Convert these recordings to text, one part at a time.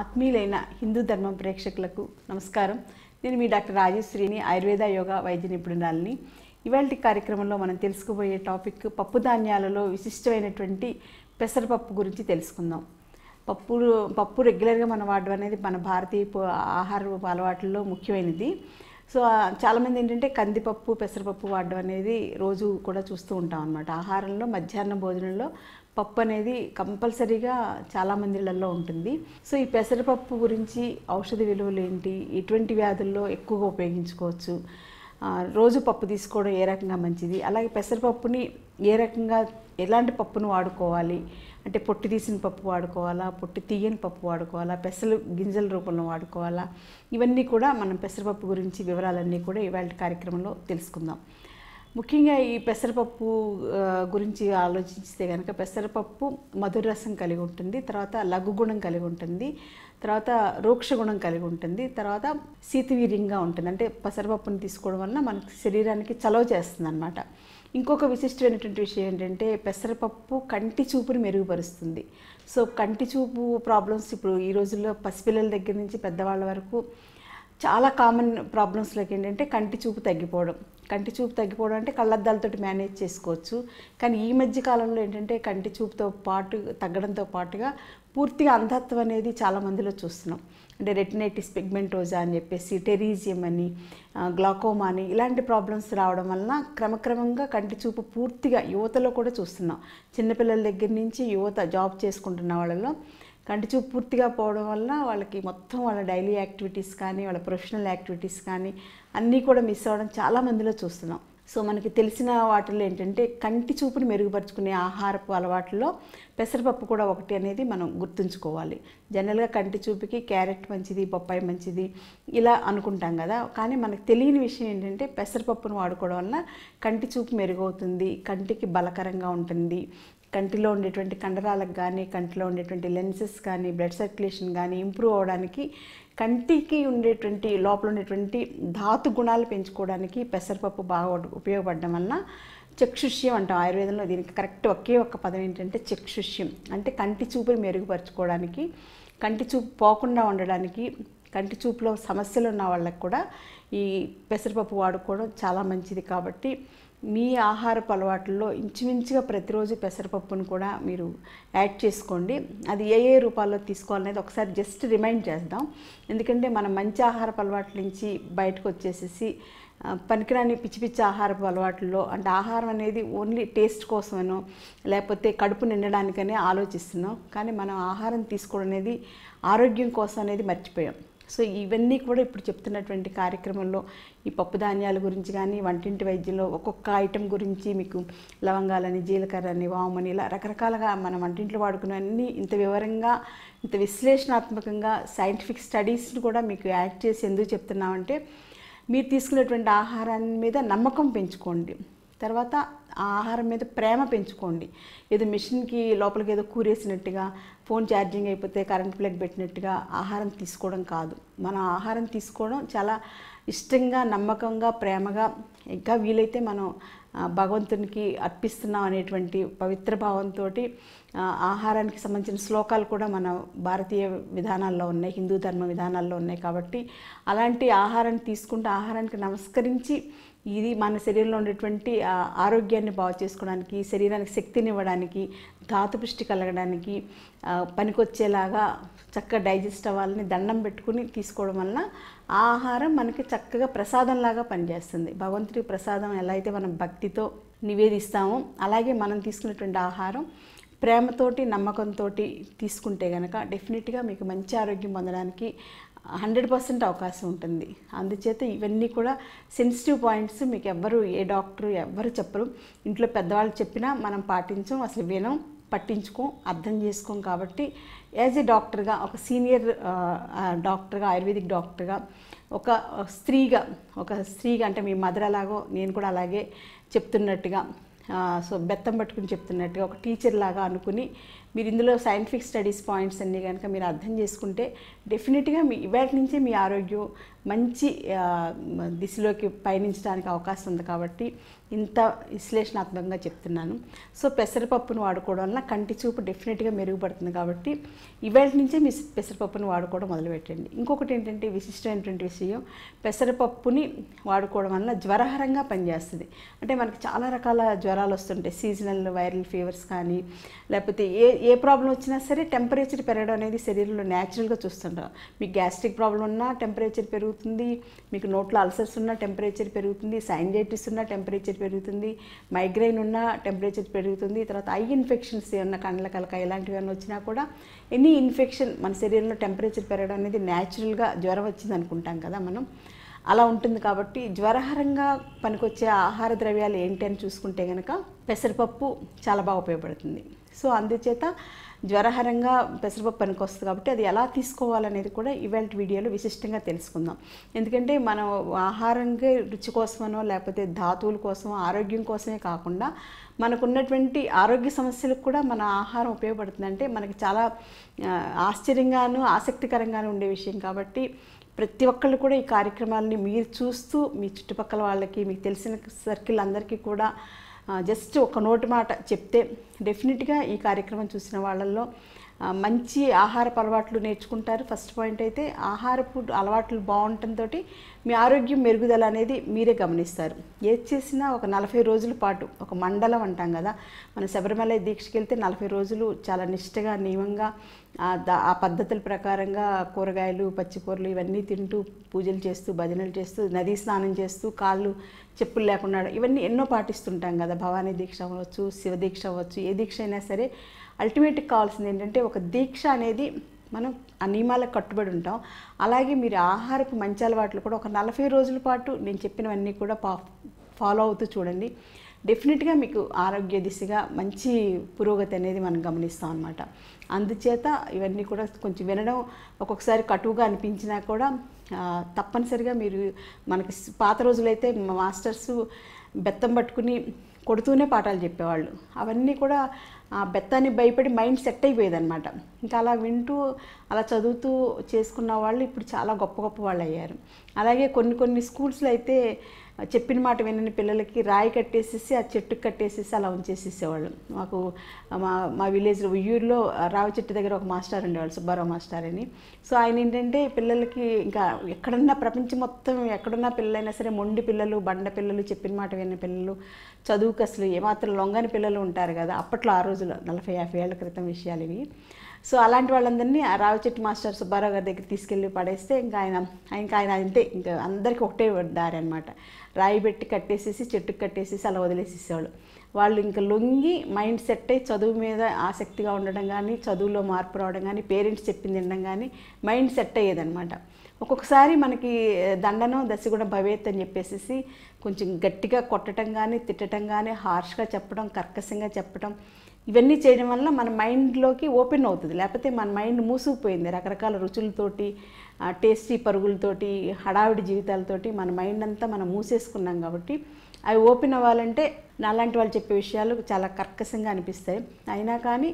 ఆత్మీయులైన హిందూ ధర్మం ప్రేక్షకులకు నమస్కారం. నేను మీ డాక్టర్ రాజేశ్వరిని ఆయుర్వేద యోగా వైద్య నిపుణురాలిని. ఇవాళ కార్యక్రమంలో మనం తెలుసుకోబోయే టాపిక్ పప్పు ధాన్యాలలో విశిష్టమైనటువంటి పెసరపప్పు గురించి తెలుసుకుందాం. పప్పు పప్పు రెగ్యులర్గా మనం వాడడం అనేది మన భారతీయ ఆహార అలవాట్లలో ముఖ్యమైనది. సో చాలామంది ఏంటంటే కందిపప్పు పెసరపప్పు వాడడం అనేది రోజు కూడా చూస్తూ ఉంటాం అనమాట ఆహారంలో మధ్యాహ్న భోజనంలో పప్పు అనేది కంపల్సరీగా చాలా మందిళ్ళల్లో ఉంటుంది. సో ఈ పెసరపప్పు గురించి ఔషధ విలువలు ఏంటి? ఎటువంటి వ్యాధుల్లో ఎక్కువగా ఉపయోగించుకోవచ్చు? రోజు పప్పు తీసుకోవడం ఏ రకంగా మంచిది? అలాగే పెసరపప్పుని ఏ రకంగా ఎలాంటి పప్పును వాడుకోవాలి? అంటే పొట్టి తీసిన పప్పు వాడుకోవాలా? పొట్టి తీయని పప్పు వాడుకోవాలా? పెసలు గింజల రూపంలో వాడుకోవాలా? ఇవన్నీ కూడా మనం పెసరపప్పు గురించి వివరాలన్నీ కూడా ఇవాళ కార్యక్రమంలో తెలుసుకుందాం. ముఖ్యంగా ఈ పెసరపప్పు గురించి ఆలోచిస్తే కనుక పెసరపప్పు మధుర రసం కలిగి ఉంటుంది తర్వాత లఘుగుణం కలిగి ఉంటుంది తర్వాత రోక్ష గుణం కలిగి ఉంటుంది తర్వాత శీతవీర్యంగా ఉంటుంది. అంటే పెసరపప్పుని తీసుకోవడం వలన మనకి శరీరానికి చలవ చేస్తుంది అనమాట ఇంకొక విశిష్టమైనటువంటి విషయం ఏంటంటే పెసరపప్పు కంటి చూపుని మెరుగుపరుస్తుంది. సో కంటి చూపు ప్రాబ్లమ్స్ ఇప్పుడు ఈ రోజుల్లో పసిపిల్లల దగ్గర నుంచి పెద్దవాళ్ళ వరకు చాలా కామన్ ప్రాబ్లమ్స్లోకి ఏంటంటే కంటి చూపు తగ్గిపోవడం. కంటి చూపు తగ్గిపోవడం అంటే కళ్ళద్దాలతో మేనేజ్ చేసుకోవచ్చు. కానీ ఈ మధ్య కాలంలో ఏంటంటే కంటి చూపుతో పాటు తగ్గడంతో పాటుగా పూర్తిగా అంధత్వం అనేది చాలా మందిలో చూస్తున్నాం. అంటే రెటినైటిస్ పిగ్మెంటోజా అని చెప్పేసి టెరీజియం అని గ్లాకోమా అని ఇలాంటి ప్రాబ్లమ్స్ రావడం వలన క్రమక్రమంగా కంటి చూపు పూర్తిగా యువతలో కూడా చూస్తున్నాం. చిన్నపిల్లల దగ్గర నుంచి యువత జాబ్ చేసుకుంటున్న వాళ్ళలో కంటి చూపు పూర్తిగా పోవడం వల్ల వాళ్ళకి మొత్తం వాళ్ళ డైలీ యాక్టివిటీస్ కానీ వాళ్ళ ప్రొఫెషనల్ యాక్టివిటీస్ కానీ అన్నీ కూడా మిస్ అవ్వడం చాలా మందిలో చూస్తున్నాం. సో మనకి తెలిసిన వాటిల్లో ఏంటంటే కంటి చూపుని మెరుగుపరుచుకునే ఆహారపు అలవాట్లలో పెసరపప్పు కూడా ఒకటి అనేది మనం గుర్తుంచుకోవాలి. జనరల్గా కంటి చూపుకి క్యారెట్ మంచిది బొప్పాయి మంచిది ఇలా అనుకుంటాం కదా. కానీ మనకు తెలియని విషయం ఏంటంటే పెసరపప్పును వాడుకోవడం వల్ల కంటి చూపు మెరుగవుతుంది కంటికి బలకరంగా ఉంటుంది కంటిలో ఉండేటువంటి కండరాలకు కానీ కంటిలో ఉండేటువంటి లెన్సెస్ కానీ బ్లడ్ సర్క్యులేషన్ కానీ ఇంప్రూవ్ అవ్వడానికి కంటికి ఉండేటువంటి లోపల ఉండేటువంటి ధాతు గుణాలు పెంచుకోవడానికి పెసరపప్పు బాగా ఉపయోగపడడం వలన చక్షుష్యం అంటాం. ఆయుర్వేదంలో దీనికి కరెక్ట్ ఒకే ఒక్క పదం ఏంటంటే చక్షుష్యం. అంటే కంటి చూపుని మెరుగుపరచుకోవడానికి కంటి చూపు పోకుండా ఉండడానికి కంటి చూపులో సమస్యలు ఉన్న వాళ్ళకి కూడా ఈ పెసరపప్పు వాడుకోవడం చాలా మంచిది కాబట్టి మీ ఆహారపు అలవాట్లలో ఇంచుమించుగా ప్రతిరోజు పెసరపప్పును కూడా మీరు యాడ్ చేసుకోండి. అది ఏ ఏ రూపాల్లో తీసుకోవాలనేది ఒకసారి జస్ట్ రిమైండ్ చేద్దాం. ఎందుకంటే మనం మంచి ఆహారపు అలవాట్ల నుంచి బయటకు వచ్చేసేసి పనికిరాని పిచ్చి పిచ్చి ఆహారపు అలవాట్లలో అంటే ఆహారం అనేది ఓన్లీ టేస్ట్ కోసమనో లేకపోతే కడుపు నిండడానికనే ఆలోచిస్తున్నాం. కానీ మనం ఆహారం తీసుకోవడం అనేది ఆరోగ్యం కోసం అనేది మర్చిపోయాం. సో ఇవన్నీ కూడా ఇప్పుడు చెప్తున్నటువంటి కార్యక్రమంలో ఈ పప్పు ధాన్యాల గురించి కానీ వంటింటి వైద్యంలో ఒక్కొక్క ఐటెం గురించి మీకు లవంగాలని జీలకర్ర అని వామని ఇలా రకరకాలుగా మనం వంటింట్లో వాడుకునే ఇంత వివరంగా ఇంత విశ్లేషణాత్మకంగా సైంటిఫిక్ స్టడీస్ని కూడా మీకు యాడ్ చేసి ఎందుకు చెప్తున్నామంటే మీరు తీసుకునేటువంటి ఆహారాన్ని మీద నమ్మకం పెంచుకోండి. తర్వాత ఆ ఆహారం మీద ప్రేమ పెంచుకోండి. ఏదో మిషన్కి లోపలికి ఏదో కూరేసినట్టుగా ఫోన్ ఛార్జింగ్ అయిపోతే కరెంట్ ప్లగ్ పెట్టినట్టుగా ఆహారం తీసుకోవడం కాదు. మన ఆహారం తీసుకోవడం చాలా ఇష్టంగా నమ్మకంగా ప్రేమగా ఇంకా వీలైతే మనం భగవంతునికి అర్పిస్తున్నాం అనేటువంటి పవిత్ర భావంతో ఆహారానికి సంబంధించిన శ్లోకాలు కూడా మన భారతీయ విధానాల్లో ఉన్నాయి హిందూ ధర్మ విధానాల్లో ఉన్నాయి కాబట్టి అలాంటి ఆహారాన్ని తీసుకుంటూ ఆహారానికి నమస్కరించి ఇది మన శరీరంలో ఉండేటువంటి ఆరోగ్యాన్ని బాగు చేసుకోవడానికి శరీరానికి శక్తిని ఇవ్వడానికి ధాతుపుష్టి కలగడానికి పనికొచ్చేలాగా చక్కగా డైజెస్ట్ అవ్వాలని దండం పెట్టుకుని తీసుకోవడం వలన ఆ ఆహారం మనకి చక్కగా ప్రసాదంలాగా పనిచేస్తుంది. భగవంతుడి ప్రసాదం ఎలా అయితే మనం భక్తితో నివేదిస్తామో అలాగే మనం తీసుకునేటువంటి ఆహారం ప్రేమతోటి నమ్మకంతో తీసుకుంటే కనుక డెఫినెట్గా మీకు మంచి ఆరోగ్యం పొందడానికి హండ్రెడ్ పర్సెంట్ అవకాశం ఉంటుంది. అందుచేత ఇవన్నీ కూడా సెన్సిటివ్ పాయింట్స్ మీకు ఎవ్వరు ఏ డాక్టరు ఎవ్వరు చెప్పరు. ఇంట్లో పెద్దవాళ్ళు చెప్పినా మనం పాటించం అసలు వినం పట్టించుకోం అర్థం చేసుకోం కాబట్టి యాజ్ ఏ డాక్టర్గా ఒక సీనియర్ డాక్టర్గా ఆయుర్వేదిక్ డాక్టర్గా ఒక స్త్రీగా ఒక స్త్రీగా అంటే మీ మదర్ అలాగో నేను కూడా అలాగే చెప్తున్నట్టుగా సో బెత్తం పట్టుకుని చెప్తున్నట్టుగా ఒక టీచర్ లాగా అనుకుని మీరు ఇందులో సైంటిఫిక్ స్టడీస్ పాయింట్స్ అన్నీ కనుక మీరు అర్థం చేసుకుంటే డెఫినెట్గా మీ ఇవాటి నుంచే మీ ఆరోగ్యం మంచి దిశలోకి పయనించడానికి అవకాశం ఉంది కాబట్టి ఇంత విశ్లేషణాత్మకంగా చెప్తున్నాను. సో పెసరపప్పును వాడుకోవడం వల్ల కంటి చూపు డెఫినెట్గా మెరుగుపడుతుంది కాబట్టి ఇవాళ నుంచే మీ పెసరపప్పును వాడుకోవడం మొదలుపెట్టండి. ఇంకొకటి ఏంటంటే విశిష్టమైనటువంటి విషయం పెసరపప్పుని వాడుకోవడం వల్ల జ్వరహరంగా పనిచేస్తుంది. అంటే మనకి చాలా రకాల జ్వరాలు వస్తుంటాయి. సీజనల్ వైరల్ ఫీవర్స్ కానీ లేకపోతే ఏ ఏ ప్రాబ్లం వచ్చినా సరే టెంపరేచర్ పెరగడం అనేది శరీరంలో న్యాచురల్గా చూస్తుంటాం. మీకు గ్యాస్ట్రిక్ ప్రాబ్లం ఉన్నా టెంపరేచర్ పెరుగుతుంది మీకు నోట్లో అల్సర్స్ ఉన్నా టెంపరేచర్ పెరుగుతుంది సైన్జైటిస్ ఉన్నా టెంపరేచర్ పెరుగుతుంది మైగ్రైన్ ఉన్న టెంపరేచర్ పెరుగుతుంది తర్వాత ఐ ఇన్ఫెక్షన్స్ ఏమన్నా కండ్ల కలక ఇలాంటివన్నీ ఏమైనా వచ్చినా కూడా ఎనీ ఇన్ఫెక్షన్ మన శరీరంలో టెంపరేచర్ పెరగడం అనేది న్యాచురల్గా జ్వరం వచ్చింది అనుకుంటాం కదా మనం. అలా ఉంటుంది కాబట్టి జ్వరహరంగా పనికొచ్చే ఆహార ద్రవ్యాలు ఏంటి అని చూసుకుంటే కనుక పెసరపప్పు చాలా బాగా ఉపయోగపడుతుంది. సో అందుచేత జ్వరహరంగా పెసరపప్పు పనికొస్తుంది కాబట్టి అది ఎలా తీసుకోవాలనేది కూడా ఇవాళ వీడియోలో విశిష్టంగా తెలుసుకుందాం. ఎందుకంటే మనం ఆహారంగా రుచి కోసమనో లేకపోతే ధాతువుల కోసం ఆరోగ్యం కోసమే కాకుండా మనకున్నటువంటి ఆరోగ్య సమస్యలకు కూడా మన ఆహారం ఉపయోగపడుతుంది అంటే మనకి చాలా ఆశ్చర్యంగాను ఆసక్తికరంగాను ఉండే విషయం కాబట్టి ప్రతి ఒక్కళ్ళు కూడా ఈ కార్యక్రమాలని మీరు చూస్తూ మీ చుట్టుపక్కల వాళ్ళకి మీకు తెలిసిన సర్కిల్ అందరికీ కూడా జస్ట్ ఒక నోటి మాట చెప్తే డెఫినెట్గా ఈ కార్యక్రమం చూసిన వాళ్ళల్లో మంచి ఆహారపు అలవాట్లు నేర్చుకుంటారు. ఫస్ట్ పాయింట్ అయితే ఆహారపు అలవాట్లు బాగుండటంతో మీ ఆరోగ్యం మెరుగుదల అనేది మీరే గమనిస్తారు. ఏది చేసినా ఒక నలభై రోజుల పాటు ఒక మండలం అంటాం కదా మన శబరిమల దీక్షకి వెళ్తే నలభై రోజులు చాలా నిష్టగా నియమంగా ఆ పద్ధతుల ప్రకారంగా కూరగాయలు పచ్చికూరలు ఇవన్నీ తింటూ పూజలు చేస్తూ భజనలు చేస్తూ నదీ స్నానం చేస్తూ కాళ్ళు చెప్పులు లేకుండా ఇవన్నీ ఎన్నో పాటిస్తుంటాం కదా. భవానీ దీక్ష అవ్వచ్చు శివ దీక్ష అవ్వచ్చు ఏ దీక్ష అయినా సరే అల్టిమేట్గా కావాల్సింది ఏంటంటే ఒక దీక్ష అనేది మనం ఆ నియమాలకు కట్టుబడి ఉంటాం. అలాగే మీరు ఆహారపు మంచి అలవాట్లు కూడా ఒక నలభై రోజుల పాటు నేను చెప్పినవన్నీ కూడా పా ఫాలో అవుతూ చూడండి. డెఫినెట్గా మీకు ఆరోగ్య దిశగా మంచి పురోగతి అనేది మనం గమనిస్తాం అనమాట అందుచేత ఇవన్నీ కూడా కొంచెం వినడం ఒక్కొక్కసారి కటువుగా అనిపించినా కూడా తప్పనిసరిగా మీరు మనకి పాత రోజులైతే మాస్టర్స్ బెత్తం పట్టుకుని కొడుతూనే పాఠాలు చెప్పేవాళ్ళు. అవన్నీ కూడా ఆ బెత్తాన్ని భయపడి మైండ్ సెట్ అయిపోయేదన్నమాట. ఇంకా అలా వింటూ అలా చదువుతూ చేసుకున్న వాళ్ళు ఇప్పుడు చాలా గొప్ప గొప్ప వాళ్ళు అయ్యారు అలాగే కొన్ని కొన్ని స్కూల్స్లో అయితే చెప్పిన మాట వినని పిల్లలకి రాయి కట్టేసేసి ఆ చెట్టుకు కట్టేసేసి అలా ఉంచేసేసేవాళ్ళు. మాకు మా మా విలేజ్లో ఉయ్యూరులో రావి చెట్టు దగ్గర ఒక మాస్టర్ ఉండేవాళ్ళు సుబ్బారావు మాస్టర్ అని. సో ఆయన ఏంటంటే పిల్లలకి ఇంకా ఎక్కడున్నా ప్రపంచం మొత్తం ఎక్కడున్నా పిల్లలైనా సరే మొండి పిల్లలు బండ పిల్లలు చెప్పిన మాట విన్న పిల్లలు చదువుకు అసలు ఏమాత్రం లొంగని పిల్లలు ఉంటారు కదా అప్పట్లో ఆ రోజుల్లో నలభై యాభై ఏళ్ళ క్రితం విషయాలు ఇవి. సో అలాంటి వాళ్ళందరినీ ఆ రావిచెట్టి మాస్టర్ సుబ్బారావు గారి దగ్గర తీసుకెళ్ళి పడేస్తే ఇంకా ఆయన ఇంకా ఆయన అంతే ఇంకా అందరికీ ఒకటే దారి అనమాట రాయి పెట్టి కట్టేసేసి చెట్టుకు కట్టేసేసి అలా వదిలేసేసేవాళ్ళు. వాళ్ళు ఇంకా లొంగి మైండ్ సెట్ అయ్యి చదువు మీద ఆసక్తిగా ఉండడం కానీ చదువులో మార్పు రావడం కానీ పేరెంట్స్ చెప్పింది వినడం కానీ మైండ్ సెట్ అయ్యేదనమాట ఒక్కొక్కసారి మనకి దండనం దశ కూడా భవేత్ అని చెప్పేసి కొంచెం గట్టిగా కొట్టడం కానీ తిట్టడం కానీ హార్ష్గా చెప్పడం కర్కశంగా చెప్పడం ఇవన్నీ చేయడం వల్ల మన మైండ్లోకి ఓపెన్ అవుతుంది. లేకపోతే మన మైండ్ మూసుకుపోయింది రకరకాల రుచులతోటి టేస్టీ పరుగులతోటి హడావిడి జీవితాలతోటి మన మైండ్ అంతా మనం మూసేసుకున్నాం కాబట్టి అవి ఓపెన్ అవ్వాలంటే నాలాంటి వాళ్ళు చెప్పే విషయాలు చాలా కర్కశంగా అనిపిస్తాయి. అయినా కానీ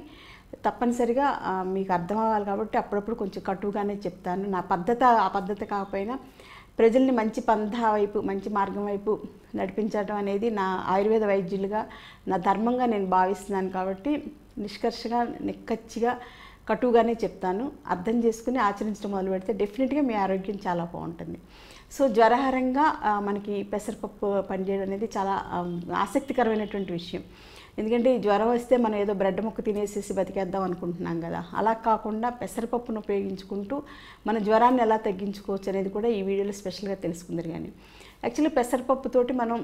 తప్పనిసరిగా మీకు అర్థం అవ్వాలి కాబట్టి అప్పుడప్పుడు కొంచెం కటువుగానే చెప్తాను. నా పద్ధతి ఆ పద్ధతి కాకపోయినా ప్రజల్ని మంచి పంథా వైపు మంచి మార్గం వైపు నడిపించడం అనేది నా ఆయుర్వేద వైద్యులుగా నా ధర్మంగా నేను భావిస్తున్నాను కాబట్టి నిష్కర్షగా నిక్కచ్చిగా కటువుగానే చెప్తాను. అర్థం చేసుకుని ఆచరించడం మొదలు పెడితే డెఫినెట్గా మీ ఆరోగ్యం చాలా బాగుంటుంది. సో జ్వరహరంగా మనకి పెసరపప్పు పనిచేయడం అనేది చాలా ఆసక్తికరమైనటువంటి విషయం. ఎందుకంటే జ్వరం వస్తే మనం ఏదో బ్రెడ్ ముక్క తినేసేసి బతికేద్దాం అనుకుంటున్నాం కదా. అలా కాకుండా పెసరపప్పును ఉపయోగించుకుంటూ మన జ్వరాన్ని ఎలా తగ్గించుకోవచ్చు అనేది కూడా ఈ వీడియోలో స్పెషల్గా తెలుసుకుందరు కానీ యాక్చువల్లీ పెసరపప్పుతోటి మనం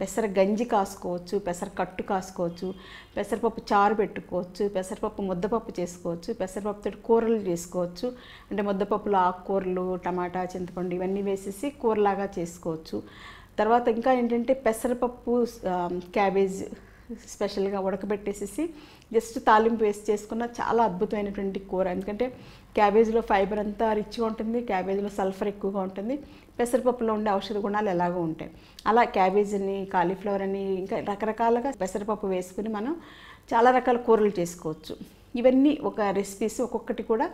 పెసర గంజి కాసుకోవచ్చు పెసర కట్టు కాసుకోవచ్చు పెసరపప్పు చారు పెట్టుకోవచ్చు పెసరపప్పు ముద్దపప్పు చేసుకోవచ్చు పెసరపప్పుతో కూరలు చేసుకోవచ్చు. అంటే ముద్దపప్పులో ఆకుకూరలు టమాటా చింతపండు ఇవన్నీ వేసేసి కూరలాగా చేసుకోవచ్చు. తర్వాత ఇంకా ఏంటంటే పెసరపప్పు క్యాబేజ్ స్పెషల్గా ఉడకబెట్టేసేసి జస్ట్ తాలింపు వేసి చేసుకున్న చాలా అద్భుతమైనటువంటి కూర. ఎందుకంటే క్యాబేజీలో ఫైబర్ అంతా రిచ్గా ఉంటుంది క్యాబేజీలో సల్ఫర్ ఎక్కువగా ఉంటుంది పెసరపప్పులో ఉండే ఔషధ గుణాలు ఎలాగో ఉంటాయి. అలా క్యాబేజ్ అని కాలీఫ్లవర్ అని ఇంకా రకరకాలుగా పెసరపప్పు వేసుకుని మనం చాలా రకాల కూరలు చేసుకోవచ్చు. ఇవన్నీ ఒక రెసిపీస్ ఒక్కొక్కటి కూడా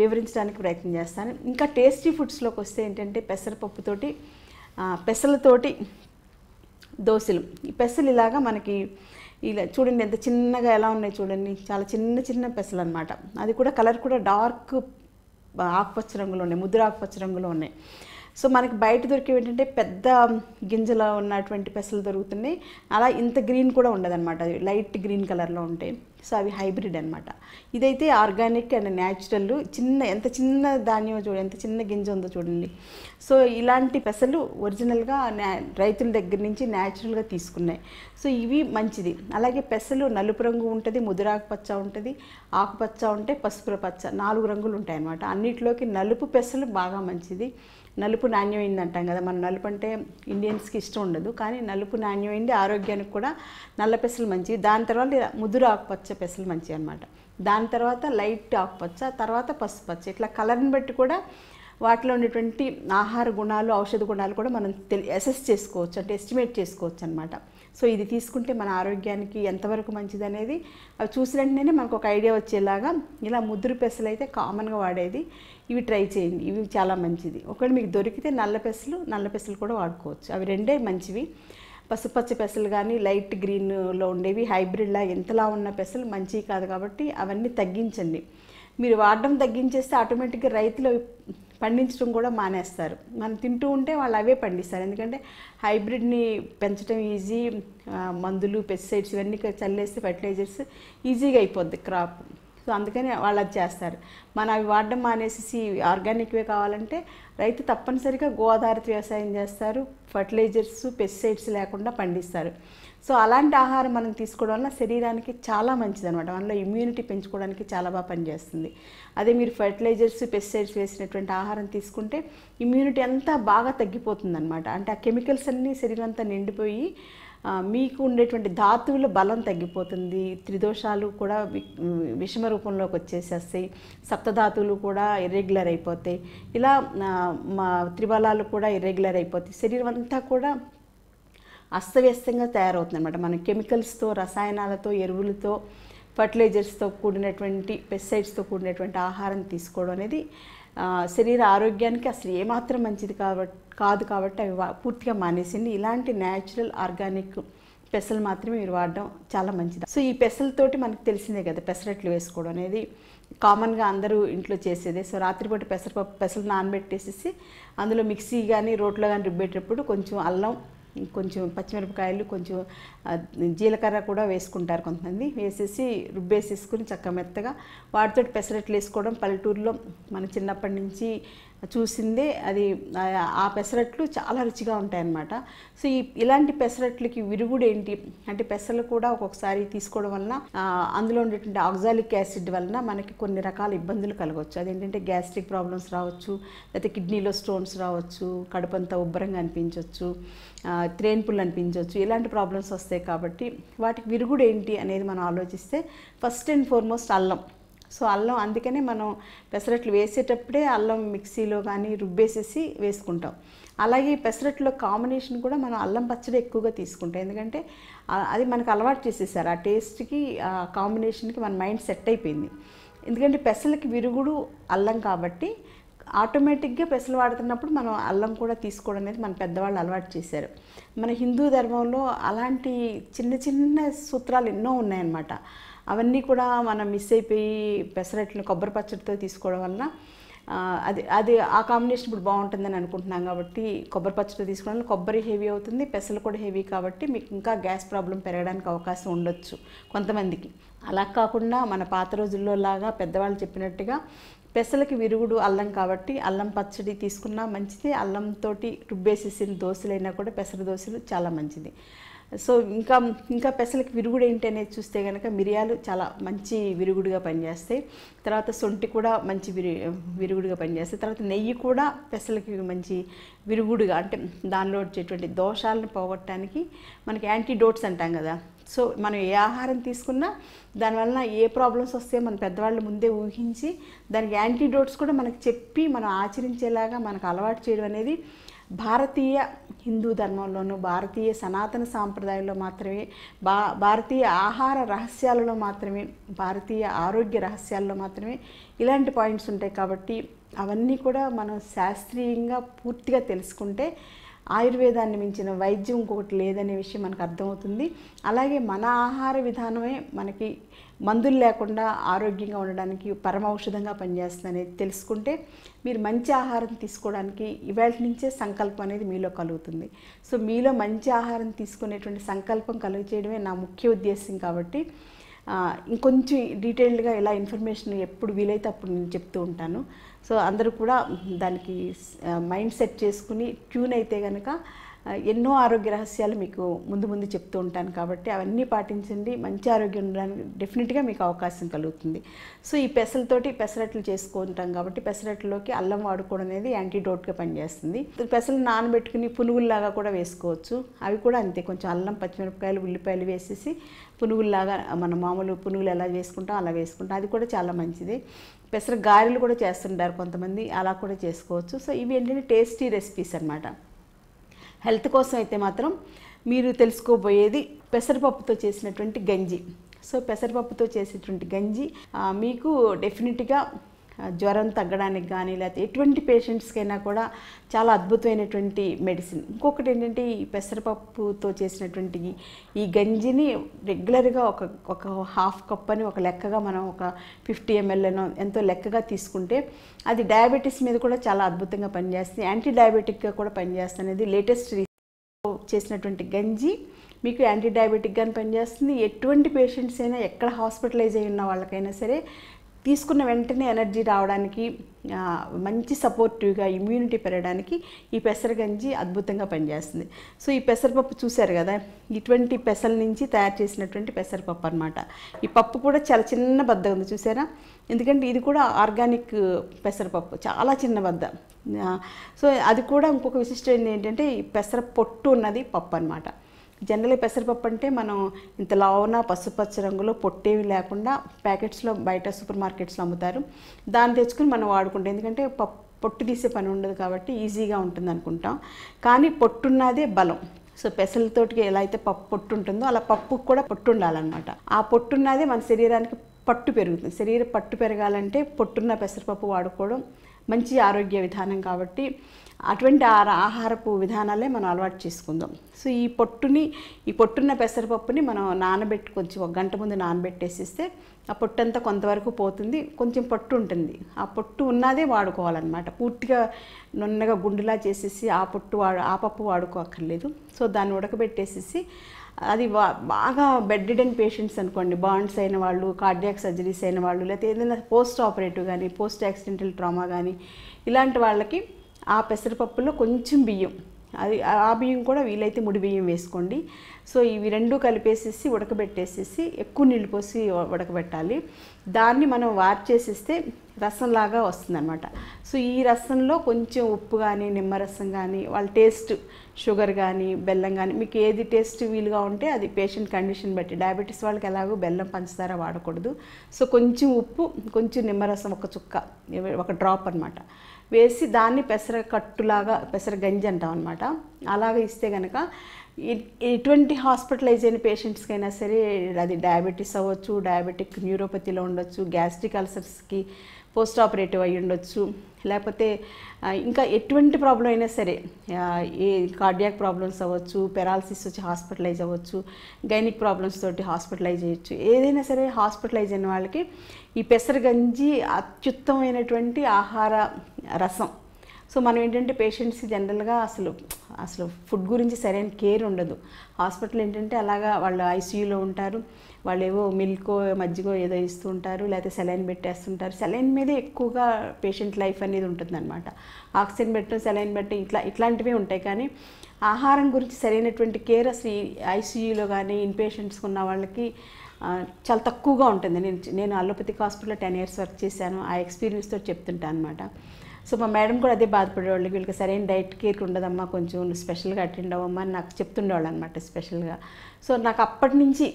వివరించడానికి ప్రయత్నం చేస్తాను. ఇంకా టేస్టీ ఫుడ్స్లోకి వస్తే ఏంటంటే పెసరపప్పుతోటి పెసలతోటి దోశలు. ఈ పెసలు ఇలాగా మనకి ఇలా చూడండి ఎంత చిన్నగా ఎలా ఉన్నాయి చూడండి. చాలా చిన్న చిన్న పెసలు అనమాట అది కూడా కలర్ కూడా డార్క్ ఆకుపచ్చ రంగులో ఉన్నాయి ముద్ర ఆకుపచ్చ రంగులో ఉన్నాయి. సో మనకి బయట దొరికేవి ఏంటంటే పెద్ద గింజలో ఉన్నటువంటి పెసలు దొరుకుతున్నాయి. అలా ఇంత గ్రీన్ కూడా ఉండదన్నమాట. అది లైట్ గ్రీన్ కలర్లో ఉంటాయి సో అవి హైబ్రిడ్ అనమాట ఇదైతే ఆర్గానిక్ అండ్ న్యాచురల్ చిన్న ఎంత చిన్న ధాన్యం చూడండి ఎంత చిన్న గింజ ఉందో చూడండి. సో ఇలాంటి పెసలు ఒరిజినల్గా రైతుల దగ్గర నుంచి న్యాచురల్గా తీసుకున్నాయి. సో ఇవి మంచిది. అలాగే పెసలు నలుపు రంగు ఉంటుంది ముదురాకుపచ్చ ఉంటుంది ఆకుపచ్చ ఉంటే పసుపు పచ్చ నాలుగు రంగులు ఉంటాయి అన్నమాట అన్నిటిలోకి నలుపు పెసలు బాగా మంచిది. నలుపు నాణ్యమైంది అంటాం కదా. మనం నలుపు అంటే ఇండియన్స్కి ఇష్టం ఉండదు. కానీ నలుపు నాణ్యమైంది ఆరోగ్యానికి కూడా నల్ల పెసలు మంచివి. దాని తర్వాత ముదురు ఆకుపచ్చ పెసలు మంచివి అనమాట దాని తర్వాత లైట్ ఆకుపచ్చ తర్వాత పసుపచ్చ ఇట్లా కలర్ని బట్టి కూడా వాటిలో ఉన్నటువంటి ఆహార గుణాలు ఔషధ గుణాలు కూడా మనం తెలి అసెస్ చేసుకోవచ్చు అంటే ఎస్టిమేట్ చేసుకోవచ్చు అనమాట సో ఇది తీసుకుంటే మన ఆరోగ్యానికి ఎంతవరకు మంచిది అనేది అవి చూసిన వెంటనే మనకు ఒక ఐడియా వచ్చేలాగా ఇలా ముద్దురు పెసలు అయితే కామన్గా వాడేది. ఇవి ట్రై చేయండి. ఇవి చాలా మంచిది. ఒకవేళ మీకు దొరికితే నల్ల పెసలు నల్ల పెసలు కూడా వాడుకోవచ్చు. అవి రెండే మంచివి. పసుపచ్చ పెసలు కానీ లైట్ గ్రీన్లో ఉండేవి. హైబ్రిడ్లా ఎంతలా ఉన్న పెసలు మంచివి కాదు కాబట్టి అవన్నీ తగ్గించండి. మీరు వాడడం తగ్గించేస్తే ఆటోమేటిక్గా రైతులు పండించడం కూడా మానేస్తారు. మనం తింటూ ఉంటే వాళ్ళు అవే పండిస్తారు. ఎందుకంటే హైబ్రిడ్ని పెంచడం ఈజీ. మందులు పెస్టిసైడ్స్ ఇవన్నీ చల్లేస్తే ఫర్టిలైజర్స్ ఈజీగా అయిపోద్ది క్రాప్. సో అందుకని వాళ్ళు అది చేస్తారు. మనం అవి వాడడం మానేసి ఆర్గానిక్వే కావాలంటే రైతు తప్పనిసరిగా గోదావరి వ్యవసాయం చేస్తారు. ఫర్టిలైజర్స్ పెస్టిసైడ్స్ లేకుండా పండిస్తారు. సో అలాంటి ఆహారం మనం తీసుకోవడం వల్ల శరీరానికి చాలా మంచిది అనమాట మనలో ఇమ్యూనిటీ పెంచుకోవడానికి చాలా బాగా పనిచేస్తుంది. అదే మీరు ఫర్టిలైజర్స్ పెస్టిసైడ్స్ వేసినటువంటి ఆహారం తీసుకుంటే ఇమ్యూనిటీ అంతా బాగా తగ్గిపోతుంది అనమాట అంటే ఆ కెమికల్స్ అన్నీ శరీరం అంతా నిండిపోయి మీకు ఉండేటువంటి ధాతువుల బలం తగ్గిపోతుంది త్రిదోషాలు కూడా వి- విషమ రూపంలోకి వచ్చేసేస్తాయి సప్తధాతువులు కూడా ఇర్రెగ్యులర్ అయిపోతాయి. ఇలా మా త్రిబలాలు కూడా ఇర్రెగ్యులర్ అయిపోతాయి. శరీరం అంతా కూడా అస్తవ్యస్తంగా తయారవుతుంది అనమాట మనం కెమికల్స్తో రసాయనాలతో ఎరువులతో ఫర్టిలైజర్స్తో కూడినటువంటి పెస్టిసైడ్స్తో కూడినటువంటి ఆహారం తీసుకోవడం అనేది శరీర ఆరోగ్యానికి అసలు ఏమాత్రం మంచిది కాబట్టి కాదు కాబట్టి అవి వా- పూర్తిగా మానేసింది. ఇలాంటి న్యాచురల్ ఆర్గానిక్ పెసలు మాత్రమే మీరు వాడడం చాలా మంచిది. సో ఈ పెసలతోటి మనకు తెలిసిందే కదా పెసరట్లు వేసుకోవడం అనేది. కామన్గా అందరూ ఇంట్లో చేసేదే. సో రాత్రిపూట పెసరపప్పు పెసలు నానబెట్టేసేసి అందులో మిక్సీ కానీ రోట్లో కానీ రుబ్బేటప్పుడు కొంచెం అల్లం కొంచెం పచ్చిమిరపకాయలు కొంచెం జీలకర్ర కూడా వేసుకుంటారు కొంతమంది. వేసేసి రుబ్బేసేసుకుని చక్క మెత్తగా వాటితో పెసరట్లు వేసుకోవడం. పల్లెటూరులో మన చిన్నప్పటి నుంచి చూసిందే అది ఆ- పెసరట్లు చాలా రుచిగా ఉంటాయన్నమాట. సో ఈ ఇలాంటి పెసరట్లకి విరుగుడు ఏంటి అంటే పెసలు కూడా ఒక్కొక్కసారి తీసుకోవడం వలన అందులో ఉండేటువంటి ఆక్సాలిక్ యాసిడ్ వలన మనకి కొన్ని రకాల ఇబ్బందులు కలగవచ్చు అదేంటంటే గ్యాస్ట్రిక్ ప్రాబ్లమ్స్ రావచ్చు లేకపోతే కిడ్నీలో స్టోన్స్ రావచ్చు కడుపంతా ఉబ్బరంగా అనిపించవచ్చు త్రేన్పుల్ అనిపించవచ్చు ఇలాంటి ప్రాబ్లమ్స్ వస్తాయి కాబట్టి వాటికి విరుగుడు ఏంటి అనేది మనం ఆలోచిస్తే ఫస్ట్ అండ్ ఫార్మోస్ట్ అల్లం. సో అల్లం అందుకనే మనం పెసరట్లు వేసేటప్పుడే అల్లం మిక్సీలో కానీ రుబ్బేసేసి వేసుకుంటాం. అలాగే పెసరట్లో కాంబినేషన్ కూడా మనం అల్లం పచ్చడి ఎక్కువగా తీసుకుంటాం. ఎందుకంటే అది మనకు అలవాటు చేసేసారు. ఆ టేస్ట్కి ఆ కాంబినేషన్కి మన మైండ్ సెట్ అయిపోయింది. ఎందుకంటే పెసలకి విరుగుడు అల్లం కాబట్టి ఆటోమేటిక్గా పెసలు వాడుతున్నప్పుడు మనం అల్లం కూడా తీసుకోవడం అనేది మన పెద్దవాళ్ళు అలవాటు చేశారు. మన హిందూ ధర్మంలో అలాంటి చిన్న చిన్న సూత్రాలు ఎన్నో ఉన్నాయన్నమాట. అవన్నీ కూడా మనం మిస్ అయిపోయి పెసరట్లు కొబ్బరి పచ్చడితో తీసుకోవడం వలన అది అది ఆ కాంబినేషన్ ఇప్పుడు బాగుంటుందని అనుకుంటున్నాం కాబట్టి కొబ్బరి పచ్చడి తీసుకోవడం వల్ల కొబ్బరి హెవీ అవుతుంది పెసలు కూడా హెవీ కాబట్టి మీకు ఇంకా గ్యాస్ ప్రాబ్లం పెరగడానికి అవకాశం ఉండొచ్చు కొంతమందికి. అలా కాకుండా మన పాత రోజుల్లో లాగా పెద్దవాళ్ళు చెప్పినట్టుగా పెసలకి విరుగుడు అల్లం కాబట్టి అల్లం పచ్చడి తీసుకున్నా మంచిది అల్లంతో రుబ్బేసేసిన దోశలైనా కూడా పెసర దోశలు చాలా మంచిది. సో ఇంకా ఇంకా పెసలకి విరుగుడు ఏంటి అనేది చూస్తే కనుక మిరియాలు చాలా మంచి విరుగుడుగా పనిచేస్తాయి. తర్వాత సొంటి కూడా మంచి విరి విరుగుడుగా పనిచేస్తాయి. తర్వాత నెయ్యి కూడా పెసలకి మంచి విరుగుడుగా అంటే దానిలో వచ్చేటువంటి దోషాలను పోగొట్టడానికి మనకి యాంటీడోట్స్ అంటాం కదా. సో మనం ఏ ఆహారం తీసుకున్నా దానివల్ల ఏ ప్రాబ్లమ్స్ వస్తే మన పెద్దవాళ్ళు ముందే ఊహించి దానికి యాంటీడోట్స్ కూడా మనకు చెప్పి మనం ఆచరించేలాగా మనకు అలవాటు చేయడం అనేది భారతీయ హిందూ ధర్మంలోనూ భారతీయ సనాతన సాంప్రదాయంలో మాత్రమే భా భారతీయ ఆహార రహస్యాలలో మాత్రమే భారతీయ ఆరోగ్య రహస్యాల్లో మాత్రమే ఇలాంటి పాయింట్స్ ఉంటాయి కాబట్టి అవన్నీ కూడా మనం శాస్త్రీయంగా పూర్తిగా తెలుసుకుంటే ఆయుర్వేదాన్ని మించిన వైద్యం ఇంకొకటి లేదనే విషయం మనకు అర్థమవుతుంది. అలాగే మన ఆహార విధానమే మనకి మందులు లేకుండా ఆరోగ్యంగా ఉండడానికి పరమ ఔషధంగా పనిచేస్తుంది అనేది తెలుసుకుంటే మీరు మంచి ఆహారం తీసుకోవడానికి ఇవాళ నుంచే సంకల్పం అనేది మీలో కలుగుతుంది. సో మీలో మంచి ఆహారం తీసుకునేటువంటి సంకల్పం కలుగు చేయడమే నా ముఖ్య ఉద్దేశం కాబట్టి ఇంకొంచెం డీటెయిల్డ్గా ఇలా ఇన్ఫర్మేషన్ ఎప్పుడు వీలైతే అప్పుడు నేను చెప్తూ ఉంటాను. సో అందరూ కూడా దానికి మైండ్ సెట్ చేసుకుని ట్యూన్ అయితే కనుక ఎన్నో ఆరోగ్య రహస్యాలు మీకు ముందు ముందు చెప్తూ ఉంటాను కాబట్టి అవన్నీ పాటించండి. మంచి ఆరోగ్యం ఉండడానికి డెఫినెట్గా మీకు అవకాశం కలుగుతుంది. సో ఈ పెసలతోటి పెసరట్లు చేసుకుంటాం కాబట్టి పెసరట్లోకి అల్లం వాడుకోవడం అనేది యాంటీడోట్గా పనిచేస్తుంది. పెసలు నానబెట్టుకుని పునుగుల్లాగా కూడా వేసుకోవచ్చు. అవి కూడా అంతే. కొంచెం అల్లం పచ్చిమిరపకాయలు ఉల్లిపాయలు వేసేసి పునుగుల్లాగా మన మామూలు పునుగులు ఎలా వేసుకుంటాం అలా వేసుకుంటాం. అది కూడా చాలా మంచిది. పెసర గారెలు కూడా చేస్తుంటారు కొంతమంది. అలా కూడా చేసుకోవచ్చు. సో ఇవి ఏంటంటే టేస్టీ రెసిపీస్ అన్నమాట. హెల్త్ కోసం అయితే మాత్రం మీరు తెలుసుకోబోయేది పెసరపప్పుతో చేసినటువంటి గంజి. సో పెసరపప్పుతో చేసేటువంటి గంజి మీకు డెఫినెట్గా జ్వరం తగ్గడానికి కానీ లేకపోతే ఎటువంటి పేషెంట్స్కైనా కూడా చాలా అద్భుతమైనటువంటి మెడిసిన్. ఇంకొకటి ఏంటంటే ఈ పెసరపప్పుతో చేసినటువంటి ఈ- గంజిని రెగ్యులర్గా ఒక ఒక హాఫ్ కప్ అని ఒక లెక్కగా మనం ఒక ఫిఫ్టీ ఎంఎల్ ఎంతో లెక్కగా తీసుకుంటే అది డయాబెటీస్ మీద కూడా చాలా అద్భుతంగా పనిచేస్తుంది. యాంటీ డయాబెటిక్గా కూడా పనిచేస్తుంది. అనేది లేటెస్ట్ చేసినటువంటి గంజి మీకు యాంటీ డయాబెటిక్గా పనిచేస్తుంది. ఎటువంటి పేషెంట్స్ అయినా ఎక్కడ హాస్పిటలైజ్ అయి ఉన్న వాళ్ళకైనా సరే తీసుకున్న వెంటనే ఎనర్జీ రావడానికి మంచి సపోర్టివ్గా ఇమ్యూనిటీ పెరగడానికి ఈ పెసర గంజి అద్భుతంగా పనిచేస్తుంది. సో ఈ పెసరపప్పు చూశారు కదా ఇటువంటి పెసల నుంచి తయారు చేసినటువంటి పెసరపప్పు అనమాట ఈ పప్పు కూడా చాలా చిన్న బద్ద ఉంది చూసారా ఎందుకంటే ఇది కూడా ఆర్గానిక్ పెసరపప్పు చాలా చిన్న బద్ద. సో అది కూడా ఇంకొక విశిష్టం ఏంటంటే ఈ పెసర పొట్టు ఉన్నది పప్పు అనమాట జనరల్గా పెసరపప్పు అంటే మనం ఇంత లావున పసుపచ్చ రంగులో పొట్టేవి లేకుండా ప్యాకెట్స్లో బయట సూపర్ మార్కెట్స్లో అమ్ముతారు. దాన్ని తెచ్చుకుని మనం వాడుకుంటాం. ఎందుకంటే పప్పు పొట్టు తీసే పని ఉండదు కాబట్టి ఈజీగా ఉంటుంది అనుకుంటాం. కానీ పొట్టున్నదే బలం. సో పెసలతోటి ఎలా అయితే పప్పు పొట్టు ఉంటుందో అలా పప్పుకు కూడా పొట్టు ఉండాలన్నమాట. ఆ పొట్టున్నదే మన శరీరానికి పట్టు పెరుగుతుంది. శరీర పట్టు పెరగాలంటే పొట్టున్న పెసరపప్పు వాడుకోవడం మంచి ఆరోగ్య విధానం కాబట్టి అటువంటి ఆహారపు విధానాలే మనం అలవాటు చేసుకుందాం. సో ఈ పొట్టుని ఈ పొట్టున్న పెసరపప్పుని మనం నానబెట్టి కొంచెం ఒక గంట ముందు నానబెట్టేసిస్తే ఆ పొట్టు అంతా కొంతవరకు పోతుంది కొంచెం పొట్టు ఉంటుంది. ఆ పొట్టు ఉన్నదే వాడుకోవాలన్నమాట. పూర్తిగా నున్నగా గుండులా చేసేసి ఆ పొట్టు వాడు ఆ పప్పు వాడుకోక్కర్లేదు. సో దాన్ని ఉడకబెట్టేసేసి అది బాగా బెడ్ రిడెన్ పేషెంట్స్ అనుకోండి బాండ్స్ అయిన వాళ్ళు కార్డియాక్ సర్జరీస్ అయిన వాళ్ళు లేకపోతే ఏదైనా పోస్ట్ ఆపరేటివ్ కానీ పోస్ట్ యాక్సిడెంటల్ ట్రామా కానీ ఇలాంటి వాళ్ళకి ఆ పెసరపప్పులో కొంచెం బియ్యం అది ఆ బియ్యం కూడా వీలైతే ముడి బియ్యం వేసుకోండి. సో ఇవి రెండు కలిపేసేసి ఉడకబెట్టేసేసి ఎక్కువ నీళ్ళు పోసి ఉడకబెట్టాలి. దాన్ని మనం వార్చేసేస్తే రసంలాగా వస్తుందన్నమాట. సో ఈ రసంలో కొంచెం ఉప్పు కానీ నిమ్మరసం కానీ వాళ్ళ టేస్ట్ షుగర్ కానీ బెల్లం కానీ మీకు ఏది టేస్ట్ వీలుగా ఉంటే అది పేషెంట్ కండిషన్ బట్టి. డయాబెటీస్ వాళ్ళకి ఎలాగో బెల్లం పంచదార వాడకూడదు. సో కొంచెం ఉప్పు కొంచెం నిమ్మరసం ఒక చుక్క ఒక డ్రాప్ అనమాట వేసి దాన్ని పెసర కట్టులాగా పెసర గంజి అంటాం అనమాట అలాగ ఇస్తే కనుక ఎటువంటి హాస్పిటలైజ్ అయిన పేషెంట్స్కైనా సరే అది డయాబెటీస్ అవ్వచ్చు డయాబెటిక్ న్యూరోపతిలో ఉండొచ్చు గ్యాస్ట్రిక్ అల్సర్స్కి పోస్ట్ ఆపరేటివ్ అయి ఉండొచ్చు లేకపోతే ఇంకా ఎటువంటి ప్రాబ్లం అయినా సరే ఏ కార్డియాక్ ప్రాబ్లమ్స్ అవ్వచ్చు పెరాలసిస్ వచ్చి హాస్పిటలైజ్ అవ్వచ్చు గైనిక్ ప్రాబ్లమ్స్ తోటి హాస్పిటలైజ్ చేయొచ్చు ఏదైనా సరే హాస్పిటలైజ్ అయిన వాళ్ళకి ఈ పెసరగంజి అత్యుత్తమైనటువంటి ఆహార రసం సో మనం ఏంటంటే పేషెంట్స్ జనరల్గా అసలు అసలు ఫుడ్ గురించి సరైన కేర్ ఉండదు. హాస్పిటల్ ఏంటంటే అలాగా వాళ్ళు ఐసీయూలో ఉంటారు వాళ్ళు ఏవో మిల్కో మజ్జిగో ఏదో ఇస్తూ ఉంటారు లేకపోతే సెలైన్ పెట్టేస్తుంటారు. సెలైన్ మీదే ఎక్కువగా పేషెంట్ లైఫ్ అనేది ఉంటుందన్నమాట. ఆక్సిజన్ పెట్టడం సెలైన్ పెట్టడం ఇట్లా ఇట్లాంటివే ఉంటాయి. కానీ ఆహారం గురించి సరైనటువంటి కేర్ అసలు ఐసీయూలో కానీ ఇన్ పేషెంట్స్కి ఉన్న వాళ్ళకి చాలా తక్కువగా ఉంటుంది. నేను నేను అలోపతిక్ హాస్పిటల్లో టెన్ ఇయర్స్ వర్క్ చేశాను. ఆ ఎక్స్పీరియన్స్తో చెప్తుంటాను అనమాట సో మా మేడం కూడా అదే బాధపడేవాళ్ళు వీళ్ళకి సరైన డైట్ కేర్ ఉండదమ్మా కొంచెం స్పెషల్గా అటెండ్ అవ్వమ్మా అని నాకు చెప్తుండేవాళ్ళు అనమాట స్పెషల్గా. సో నాకు అప్పటి నుంచి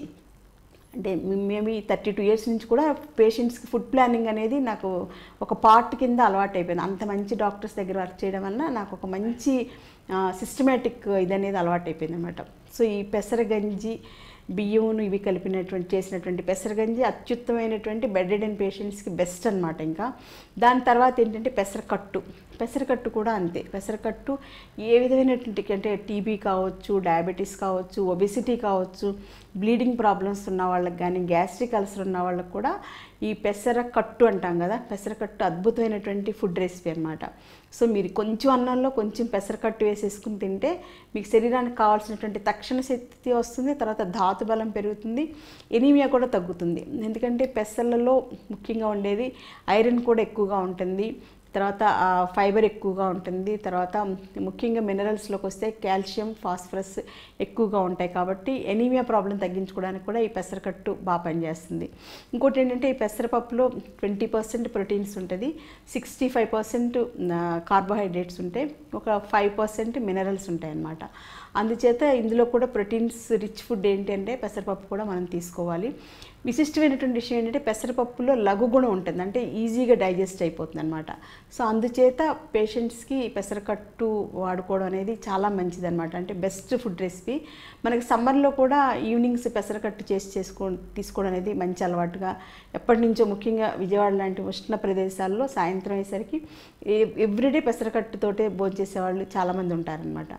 అంటే మేబీ థర్టీ టూ ఇయర్స్ నుంచి కూడా పేషెంట్స్కి ఫుడ్ ప్లానింగ్ అనేది నాకు ఒక పార్ట్ కింద అలవాటు అయిపోయింది అంత మంచి డాక్టర్స్ దగ్గర వర్క్ చేయడం వల్ల నాకు ఒక మంచి సిస్టమేటిక్ ఇది అనేది అలవాటు అయిపోయింది అనమాట సో ఈ పెసరగంజి బియ్యమును ఇవి కలిపినటువంటి చేసినటువంటి పెసరగంజి అత్యుత్తమైనటువంటి బెడ్రెడెన్ పేషెంట్స్కి బెస్ట్ అనమాట ఇంకా. దాని తర్వాత ఏంటంటే పెసరకట్టు. పెసరకట్టు కూడా అంతే. పెసరకట్టు ఏ విధమైనటువంటి అంటే టీబీ కావచ్చు డయాబెటీస్ కావచ్చు ఒబిసిటీ కావచ్చు బ్లీడింగ్ ప్రాబ్లమ్స్ ఉన్న వాళ్ళకి కానీ గ్యాస్ట్రిక్ అల్సర్ ఉన్న వాళ్ళకి కూడా ఈ పెసరకట్టు అంటాం కదా. పెసరకట్టు అద్భుతమైనటువంటి ఫుడ్ రెసిపీ అనమాట సో మీరు కొంచెం అన్నంలో కొంచెం పెసరకట్టు వేసేసుకుని తింటే మీకు శరీరానికి కావాల్సినటువంటి తక్షణ శక్తి వస్తుంది తర్వాత ధాతు బలం పెరుగుతుంది ఎనీమియా కూడా తగ్గుతుంది. ఎందుకంటే పెసర్లలో ముఖ్యంగా ఉండేది ఐరన్ కూడా ఎక్కువగా ఉంటుంది. తర్వాత ఫైబర్ ఎక్కువగా ఉంటుంది. తర్వాత ముఖ్యంగా మినరల్స్లోకి వస్తే కాల్షియం ఫాస్ఫరస్ ఎక్కువగా ఉంటాయి కాబట్టి ఎనీమియా ప్రాబ్లం తగ్గించుకోవడానికి కూడా ఈ పెసరకట్టు బాగా పనిచేస్తుంది. ఇంకోటి ఏంటంటే ఈ పెసరపప్పులో ట్వంటీ పర్సెంట్ ప్రోటీన్స్ ఉంటుంది. సిక్స్టీ ఫైవ్ పర్సెంట్ కార్బోహైడ్రేట్స్ ఉంటాయి. ఒక ఫైవ్ పర్సెంట్ మినరల్స్ ఉంటాయి అన్నమాట. అందుచేత ఇందులో కూడా ప్రోటీన్స్ రిచ్ ఫుడ్ ఏంటంటే పెసరపప్పు కూడా మనం తీసుకోవాలి. విశిష్టమైనటువంటి విషయం ఏంటంటే పెసరపప్పులో లఘు గుణం ఉంటుంది. అంటే ఈజీగా డైజెస్ట్ అయిపోతుంది అనమాట సో అందుచేత పేషెంట్స్కి పెసరకట్టు వాడుకోవడం అనేది చాలా మంచిది అనమాట అంటే బెస్ట్ ఫుడ్ రెసిపీ. మనకి సమ్మర్లో కూడా ఈవినింగ్స్ పెసరకట్టు చేసి చేసుకో తీసుకోవడం అనేది మంచి అలవాటుగా ఎప్పటి నుంచో ముఖ్యంగా విజయవాడ లాంటి ఉష్ణ ప్రదేశాల్లో సాయంత్రం అయ్యేసరికి ఎవ్రీడే పెసరకట్టుతోటే భోంచేసేవాళ్ళు చాలామంది ఉంటారనమాట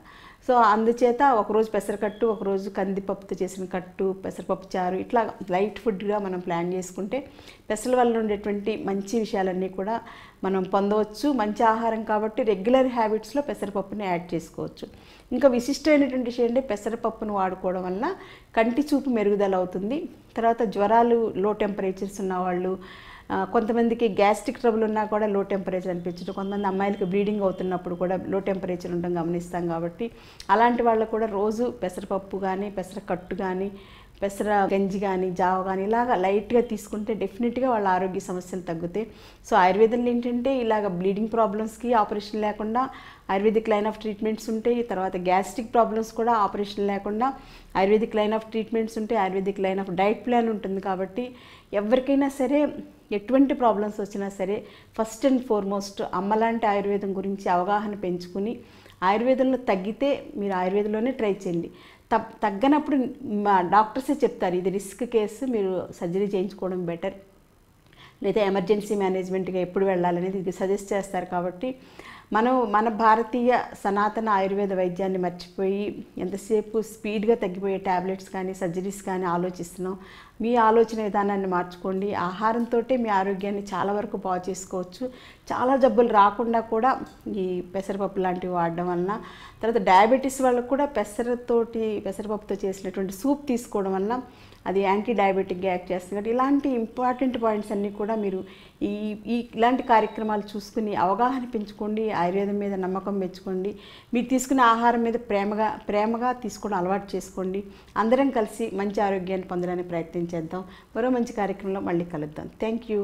సో అందుచేత ఒకరోజు పెసరకట్టు ఒకరోజు కందిపప్పుతో చేసిన కట్టు పెసరపప్పు చారు ఇట్లా లైట్ ఫుడ్గా మనం ప్లాన్ చేసుకుంటే పెసల వల్ల ఉండేటువంటి మంచి విషయాలన్నీ కూడా మనం పొందవచ్చు. మంచి ఆహారం కాబట్టి రెగ్యులర్ హ్యాబిట్స్లో పెసరపప్పుని యాడ్ చేసుకోవచ్చు. ఇంకా విశిష్టమైనటువంటి విషయం అంటే పెసరపప్పును వాడుకోవడం వల్ల కంటి చూపు మెరుగుదల అవుతుంది. తర్వాత జ్వరాలు లో టెంపరేచర్స్ ఉన్నవాళ్ళు వాళ్ళు కొంతమందికి గ్యాస్ట్రిక్ ట్రబుల్ ఉన్నా కూడా లో టెంపరేచర్ అనిపించడం కొంతమంది అమ్మాయిలకి బ్లీడింగ్ అవుతున్నప్పుడు కూడా లో టెంపరేచర్ ఉండడం గమనిస్తాం కాబట్టి అలాంటి వాళ్ళు కూడా రోజు పెసరపప్పు కానీ పెసరకట్టు కానీ పెసర గంజి కానీ జావ కానీ ఇలాగ లైట్గా తీసుకుంటే డెఫినెట్గా వాళ్ళ ఆరోగ్య సమస్యలు తగ్గుతాయి. సో ఆయుర్వేదంలో ఏంటంటే ఇలాగ బ్లీడింగ్ ప్రాబ్లమ్స్కి ఆపరేషన్ లేకుండా ఆయుర్వేదిక్ లైన్ ఆఫ్ ట్రీట్మెంట్స్ ఉంటాయి. తర్వాత గ్యాస్ట్రిక్ ప్రాబ్లమ్స్ కూడా ఆపరేషన్ లేకుండా ఆయుర్వేదిక్ లైన్ ఆఫ్ ట్రీట్మెంట్స్ ఉంటాయి. Ayurvedic line of diet plan ఉంటుంది కాబట్టి ఎవరికైనా సరే ఎటువంటి ప్రాబ్లమ్స్ వచ్చినా సరే ఫస్ట్ అండ్ ఫార్మోస్ట్ అమ్మలాంటి ఆయుర్వేదం గురించి అవగాహన పెంచుకుని ఆయుర్వేదంలో తగ్గితే మీరు ఆయుర్వేదంలోనే ట్రై చేయండి. తగ్గనప్పుడు మా డాక్టర్సే చెప్తారు ఇది రిస్క్ కేసు మీరు సర్జరీ చేయించుకోవడం బెటర్ లేదా ఎమర్జెన్సీ మేనేజ్మెంట్గా ఎప్పుడు వెళ్ళాలనేది ఇది సజెస్ట్ చేస్తారు కాబట్టి మనం మన భారతీయ సనాతన ఆయుర్వేద వైద్యాన్ని మర్చిపోయి ఎంతసేపు స్పీడ్గా తగ్గిపోయే ట్యాబ్లెట్స్ కానీ సర్జరీస్ కానీ ఆలోచిస్తున్నాం. మీ ఆలోచన విధానాన్ని మార్చుకోండి. ఆహారంతో మీ ఆరోగ్యాన్ని చాలా వరకు బాగు చేసుకోవచ్చు. చాలా జబ్బులు రాకుండా కూడా ఈ పెసరపప్పు లాంటివి వాడడం వలన తర్వాత డయాబెటీస్ వాళ్ళకు కూడా పెసరతోటి పెసరపప్పుతో చేసినటువంటి సూప్ తీసుకోవడం వలన అది యాంటీ డయాబెటిక్గా యాక్ట్ చేస్తుంది. కాబట్టి ఇలాంటి ఇంపార్టెంట్ పాయింట్స్ అన్నీ కూడా మీరు ఈ ఈ ఇలాంటి కార్యక్రమాలు చూసుకుని అవగాహన పెంచుకోండి ఆయుర్వేదం మీద నమ్మకం పెంచుకోండి మీరు తీసుకునే ఆహారం మీద ప్రేమగా ప్రేమగా తీసుకోవడం అలవాటు చేసుకోండి. అందరం కలిసి మంచి ఆరోగ్యాన్ని పొందడానికి ప్రయత్నం చేద్దాం మరో మంచి కార్యక్రమంలో మళ్ళీ కలుద్దాం. Thank you